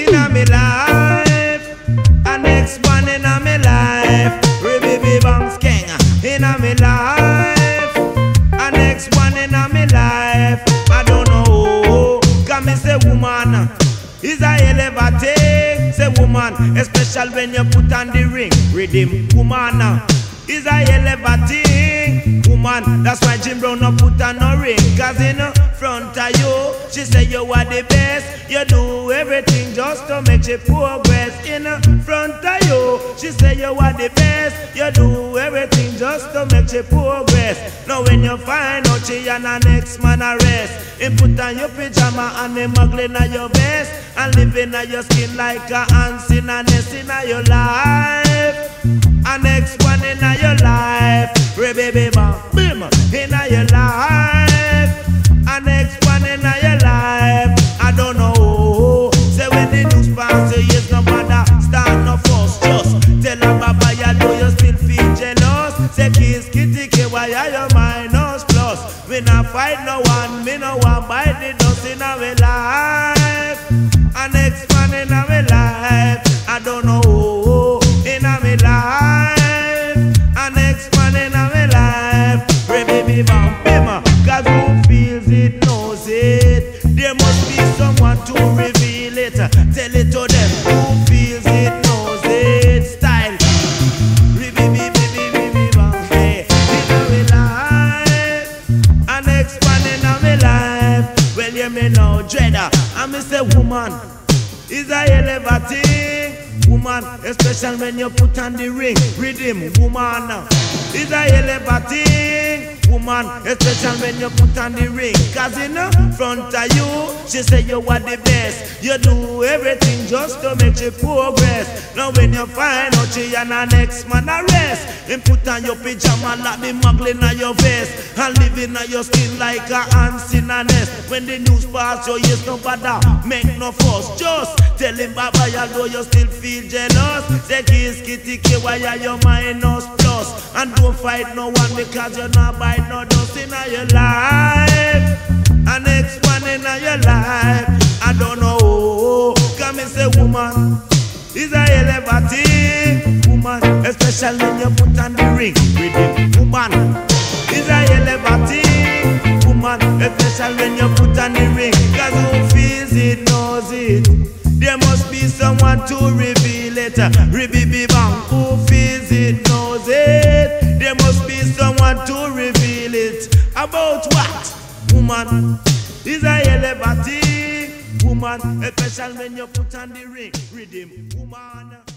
in a me life. A next one in a me life. Baby Banks King in a me life. A next one in a me life. I don't know. Come me say woman. Is a thing, say woman, especially when you put on the ring. Redeem woman, is a thing, woman. That's why Jim Brown no put on no ring, cause in front of you, she say you are the best. You do everything just to make she progress. In front of you, she say you are the best. You do everything just to make she progress. Now when you find out she and the next man arrest, him put on your pajama and him muggling on your vest and living on your skin like a ants in a nest in your life. And next one in your life, re baby One life, I don't know. Say when the news no matter, no fuss, just do you still feel jealous? Say kitty, are you minus plus? We fight no one, me no one bite the dust in our life. Dreader. I'm say woman. Is a hell of a thing, woman, especially when you put on the ring. Rhythm, woman. Is a hell thing, woman, especially when you put on the ring. Cause in front of you, she say you are the best. You do everything just to make you progress. Now when you find out she and the next man arrest, and put on your pajama like the muggling on your vest, and living on your skin like a ants in a nest. When the news pass, your ears no bother, make no fuss, just tell him Baba, you know you still feel jealous. Say kiss kitty why are you minus plus? And don't fight no one because you're not by no dust in your life. And next one in your life, I don't know. Come and say woman. Is a thing, woman, especially when you put on the ring with him, woman. Is a thing, woman, especially when you put on the ring. Cause Bang, who feels it knows it. There must be someone to reveal it. About what? Woman, is a thing, woman, especially when you put on the ring. Rhythm, woman.